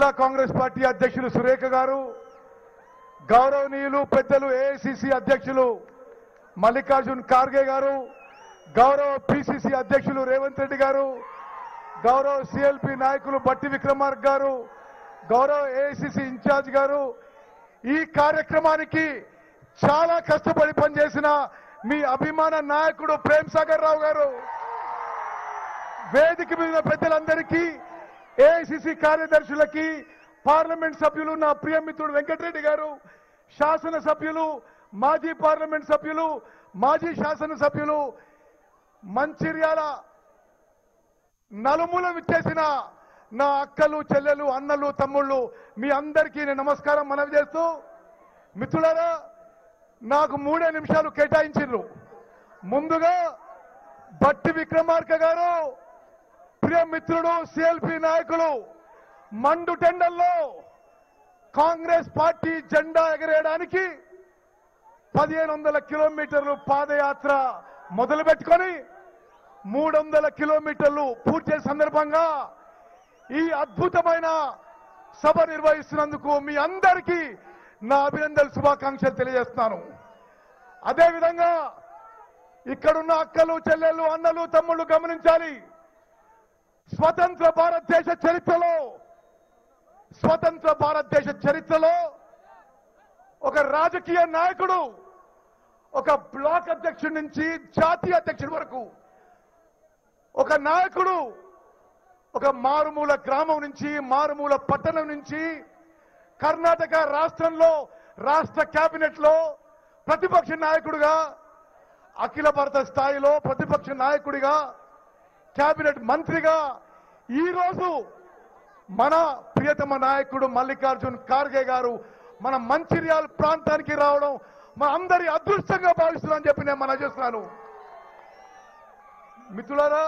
జిల్లా కాంగ్రెస్ పార్టీ అధ్యక్షులు సురేఖ గారు గౌరవనీయులు పెద్దలు ఏఐసిసి అధ్యక్షులు మల్లికార్జున్ ఖార్గే గారు గౌరవ పిసిసి అధ్యక్షులు రేవంత్ రెడ్డి గారు గౌరవ సిఎల్పి నాయకులు బట్టి విక్రమార్క్ గారు గౌరవ ఏఐసిసి ఇన్ఛార్జ్ గారు. ఈ కార్యక్రమానికి చాలా కష్టపడి పనిచేసిన మీ అభిమాన నాయకుడు ప్రేమ్ సాగర్ రావు గారు. వేదిక మీద పెద్దలందరికీ ఏఐసిసి కార్యదర్శులకి పార్లమెంట్ సభ్యులు నా ప్రియమిత్రుడు వెంకటరెడ్డి గారు శాసన సభ్యులు మాజీ పార్లమెంట్ సభ్యులు మాజీ శాసన సభ్యులు మంచిర్యాల నలుమూల విచ్చేసిన నా అక్కలు చెల్లెలు అన్నలు తమ్ముళ్ళు మీ అందరికీ నేను నమస్కారం మనవి చేస్తూ మిత్రులారా నాకు మూడే నిమిషాలు కేటాయించిండ్రు. ముందుగా బట్టి విక్రమార్క గారు మిత్రుడు సిఎల్పి నాయకులు మండు టెండల్లో కాంగ్రెస్ పార్టీ జెండా ఎగరేయడానికి పదిహేను వందల కిలోమీటర్లు పాదయాత్ర మొదలు పెట్టుకొని మూడు వందల కిలోమీటర్లు పూర్తి సందర్భంగా ఈ అద్భుతమైన సభ నిర్వహిస్తున్నందుకు మీ అందరికీ నా అభినందనలు శుభాకాంక్షలు తెలియజేస్తున్నాను. అదేవిధంగా ఇక్కడున్న అక్కలు చెల్లెళ్ళు అన్నలు తమ్ముళ్ళు గమనించాలి. స్వతంత్ర భారతదేశ చరిత్రలో స్వతంత్ర భారతదేశ చరిత్రలో ఒక రాజకీయ నాయకుడు ఒక బ్లాక్ అధ్యక్షుడి నుంచి జాతీయ అధ్యక్షుడి వరకు ఒక నాయకుడు ఒక మారుమూల గ్రామం నుంచి మారుమూల పట్టణం నుంచి కర్ణాటక రాష్ట్రంలో రాష్ట్ర కేబినెట్లో ప్రతిపక్ష నాయకుడిగా అఖిల భారత స్థాయిలో ప్రతిపక్ష నాయకుడిగా కేబినెట్ మంత్రిగా ఈ రోజు మన ప్రియతమ నాయకుడు మల్లికార్జున్ ఖార్గే గారు మన మంచిర్యాల ప్రాంతానికి రావడం మన అందరి అదృష్టంగా భావిస్తున్నానని చెప్పి నేను మన చేస్తున్నాను. మిత్రులారా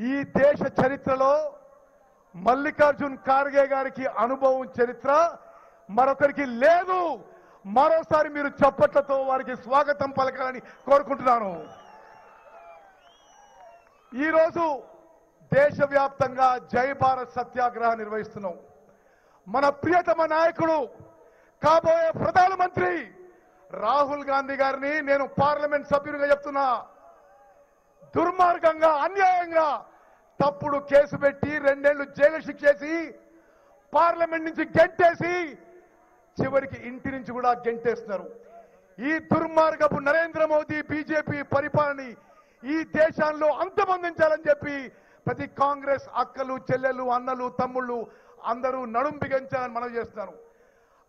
ఈ దేశ చరిత్రలో మల్లికార్జున్ ఖార్గే గారికి అనుభవం చరిత్ర మరొకరికి లేదు. మరోసారి మీరు చప్పట్లతో వారికి స్వాగతం పలకాలని కోరుకుంటున్నాను. ఈరోజు దేశవ్యాప్తంగా జై భారత్ సత్యాగ్రహం నిర్వహిస్తున్నాం. మన ప్రియతమ నాయకుడు కాబోయే ప్రధానమంత్రి రాహుల్ గాంధీ గారిని నేను పార్లమెంట్ సభ్యునిగా చెప్తున్నా. దుర్మార్గంగా అన్యాయంగా తప్పుడు కేసు పెట్టి రెండేళ్ళు జైలు శిక్ష చేసి పార్లమెంట్ నుంచి గెంటేసి చివరికి ఇంటి నుంచి కూడా గెంటేస్తున్నారు. ఈ దుర్మార్గపు నరేంద్ర మోదీ బీజేపీ పరిపాలని ఈ దేశంలో అంతమందించాలని చెప్పి ప్రతి కాంగ్రెస్ అక్కలు చెల్లెలు అన్నలు తమ్ముళ్ళు అందరూ నడుం బిగించాలని మనం చేస్తున్నారు.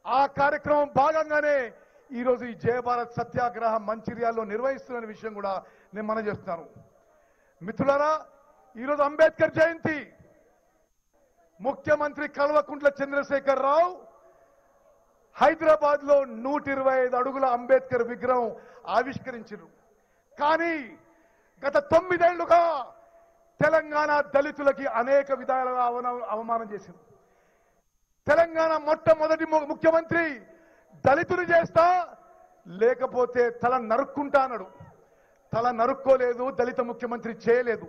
ఆ కార్యక్రమం భాగంగానే ఈరోజు ఈ జయభారత్ సత్యాగ్రహ సత్యాగ్రహం మంచిర్యాల్లో నిర్వహిస్తున్న విషయం కూడా నేను మనం చేస్తున్నాను మిత్రులారా ఈరోజు అంబేద్కర్ జయంతి. ముఖ్యమంత్రి కల్వకుంట్ల చంద్రశేఖర్ రావు హైదరాబాద్లో నూట ఇరవై ఐదు అడుగుల అంబేద్కర్ విగ్రహం ఆవిష్కరించారు. కానీ గత తొమ్మిదేళ్ళుగా తెలంగాణ దళితులకి అనేక విధాలుగా అవన- అవమానం చేసింది. తెలంగాణ మొట్టమొదటి ముఖ్యమంత్రి దళితులు చేస్తా లేకపోతే తల నరుక్కుంటా అన్నాడు. తల నరుక్కోలేదు దళిత ముఖ్యమంత్రి చేయలేదు.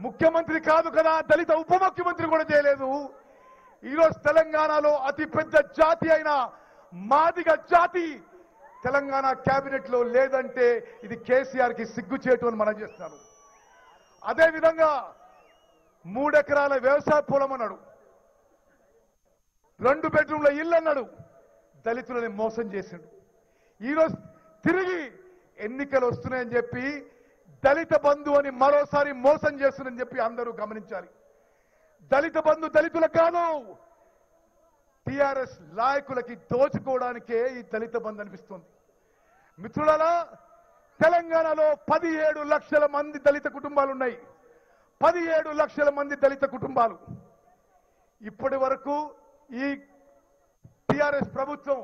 ముఖ్యమంత్రి కాదు కదా దళిత ఉప ముఖ్యమంత్రి కూడా చేయలేదు. ఈరోజు తెలంగాణలో అతి పెద్ద జాతి అయిన మాదిగ జాతి తెలంగాణ క్యాబినెట్లో లేదంటే ఇది కేసీఆర్కి సిగ్గుచేటు అని మనం చేస్తున్నాను అదే విధంగా మూడెకరాల వ్యవసాయ పొలం అన్నాడు. రెండు బెడ్రూమ్ల ఇల్లు అన్నాడు. దళితులని మోసం చేసిండు. ఈరోజు తిరిగి ఎన్నికలు వస్తున్నాయని చెప్పి దళిత బంధు అని మరోసారి మోసం చేస్తుందని చెప్పి అందరూ గమనించాలి. దళిత బంధు దళితులకు కాదు. టిఆర్ఎస్ నాయకులకి దోచుకోవడానికే ఈ దళిత బంధు అనిపిస్తుంది. మిత్రులలా తెలంగాణలో పదిహేడు లక్షల మంది దళిత కుటుంబాలు ఉన్నాయి పదిహేడు లక్షల మంది దళిత కుటుంబాలు. ఇప్పటి వరకు ఈ టిఆర్ఎస్ ప్రభుత్వం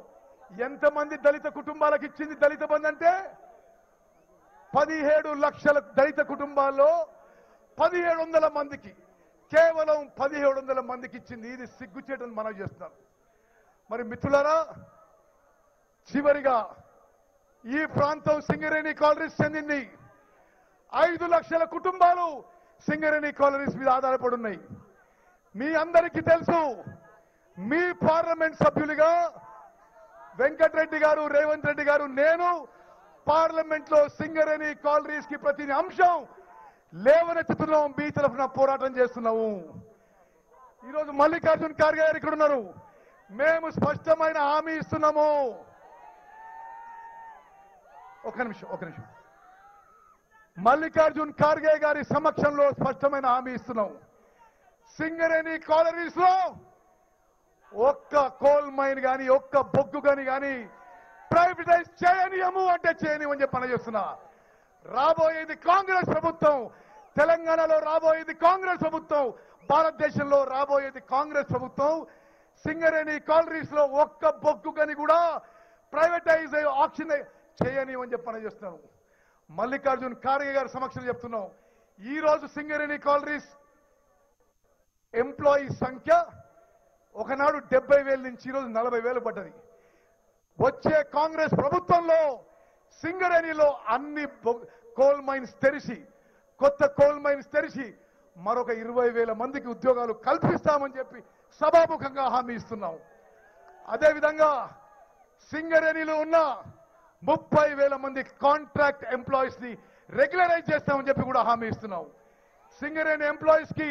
ఎంతమంది దళిత కుటుంబాలకు ఇచ్చింది దళిత బంధు అంటే? పదిహేడు లక్షల దళిత కుటుంబాల్లో పదిహేడు వందల మందికి. కేవలం పదిహేడు వందల మందికి ఇచ్చింది ఇది సిగ్గుచేటని మనం చేస్తున్నాం మరి మిత్రులారా చివరిగా ఈ ప్రాంతం సింగరేణి కాలనీస్ చెందింది. ఐదు లక్షల కుటుంబాలు సింగరేణి కాలనీస్ మీద ఆధారపడి ఉన్నాయి. మీ అందరికీ తెలుసు మీ పార్లమెంట్ సభ్యులుగా వెంకటరెడ్డి గారు రేవంత్ రెడ్డి గారు నేను పార్లమెంట్లో సింగరేణి కాలనీస్కి ప్రతి అంశం లేవనెత్తుతున్నాం మీ తరఫున పోరాటం చేస్తున్నాము ఈరోజు మల్లికార్జున్ ఖార్గే గారు ఇక్కడ ఉన్నారు మేము స్పష్టమైన హామీ ఇస్తున్నాము. ఒక నిమిషం ఒక నిమిషం. మల్లికార్జున్ ఖార్గే గారి సమక్షంలో స్పష్టమైన హామీ ఇస్తున్నాం. సింగరేణి కాలరీస్లో ఒక్క కోల్ మైన్ కానీ ఒక్క బొగ్గు కానీ కానీ ప్రైవేటైజ్ చేయనియము అంటే చేయనియమని చెప్పి పనిచేస్తున్నా. రాబోయేది కాంగ్రెస్ ప్రభుత్వం తెలంగాణలో రాబోయేది కాంగ్రెస్ ప్రభుత్వం భారతదేశంలో రాబోయేది కాంగ్రెస్ ప్రభుత్వం. సింగరేణి కాలరీస్లో ఒక్క బొగ్గు కని కూడా ప్రైవేటైజ్ ఆప్షన్ అని చెప్పి పనిచేస్తున్నాను మల్లికార్జున్ ఖార్గే గారి సమక్షంలో చెప్తున్నాం. ఈ రోజు సింగరేణి కాలరీస్ ఎంప్లాయీ సంఖ్య ఒకనాడు డెబ్బై వేల నుంచి ఈరోజు నలభై వేలు పడ్డది. వచ్చే కాంగ్రెస్ ప్రభుత్వంలో సింగరేణిలో అన్ని కోల్ మైన్స్ తెరిచి కొత్త కోల్ మైన్స్ తెరిచి మరొక ఇరవై వేల మందికి ఉద్యోగాలు కల్పిస్తామని చెప్పి సభాముఖంగా హామీ ఇస్తున్నాం. అదేవిధంగా సింగరేణిలో ఉన్న ముప్పై వేల మంది కాంట్రాక్ట్ ఎంప్లాయీస్ని రెగ్యులరైజ్ చేస్తామని చెప్పి కూడా హామీ ఇస్తున్నాం. సింగరేణి ఎంప్లాయీస్కి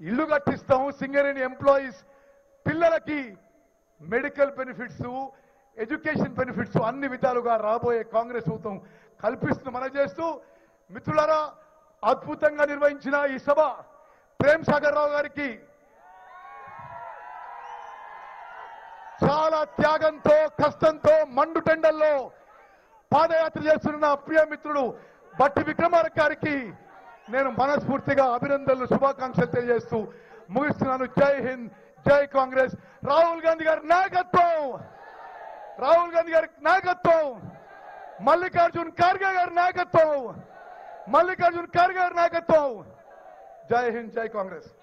ఇల్లు కట్టిస్తాము సింగరేణి ఎంప్లాయీస్ పిల్లలకి మెడికల్ బెనిఫిట్స్ ఎడ్యుకేషన్ బెనిఫిట్స్ అన్ని విధాలుగా రాబోయే కాంగ్రెస్ ప్రభుత్వం కల్పిస్తూ మనం చేస్తూ మిత్రులారా అద్భుతంగా నిర్వహించిన ఈ సభ ప్రేమ్ సాగర్ రావు గారికి చాలా త్యాగంతో కష్టంతో మండుటెండల్లో పాదయాత్ర చేస్తున్న ప్రియమిత్రుడు బట్టి విక్రమార్క గారికి నేను మనస్ఫూర్తిగా అభినందనలు శుభాకాంక్షలు తెలియజేస్తూ ముగిస్తున్నాను. జై హింద్ జై కాంగ్రెస్. రాహుల్ గాంధీ గారి నాయకత్వం! రాహుల్ గాంధీ గారి నాయకత్వం! మల్లికార్జున్ ఖార్గే గారి నాయకత్వం! మల్లికార్జున్ ఖర్గే నాయకత్వం. జై హింద్ జై కాంగ్రెస్.